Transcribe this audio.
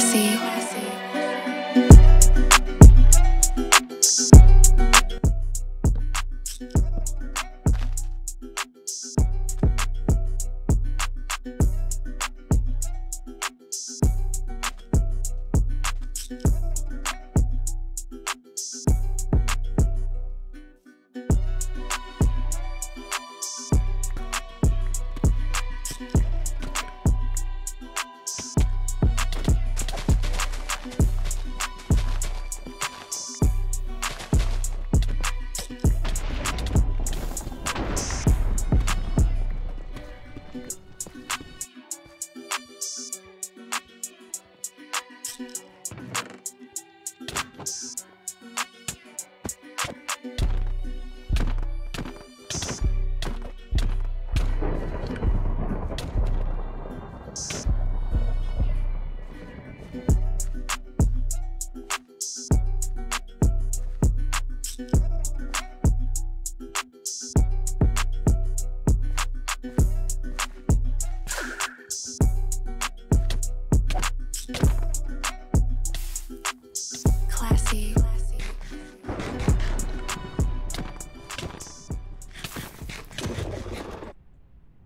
classy. see? Thank you.